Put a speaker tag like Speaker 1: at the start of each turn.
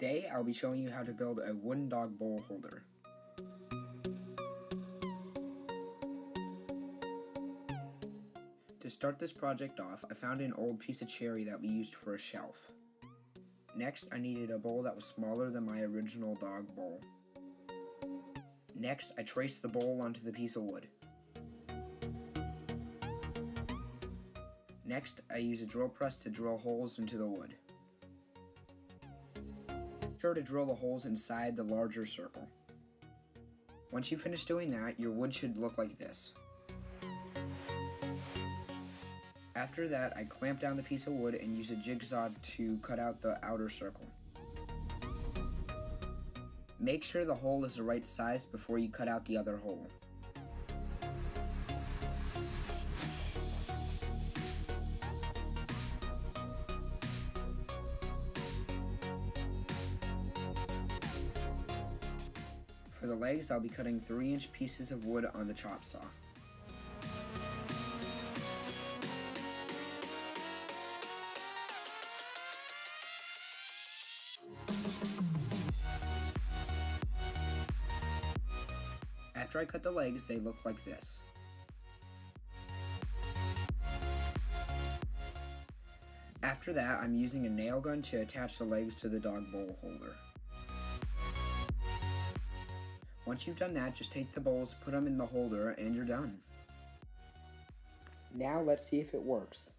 Speaker 1: Today I'll be showing you how to build a wooden dog bowl holder. To start this project off, I found an old piece of cherry that we used for a shelf. Next, I needed a bowl that was smaller than my original dog bowl. Next, I traced the bowl onto the piece of wood. Next, I use a drill press to drill holes into the wood. Sure to drill the holes inside the larger circle. Once you finish doing that, your wood should look like this. After that, I clamp down the piece of wood and use a jigsaw to cut out the outer circle. Make sure the hole is the right size before you cut out the other hole. For the legs, I'll be cutting 3 inch pieces of wood on the chop saw. After I cut the legs, they look like this. After that, I'm using a nail gun to attach the legs to the dog bowl holder. Once you've done that, just take the bowls, put them in the holder, and you're done. Now let's see if it works.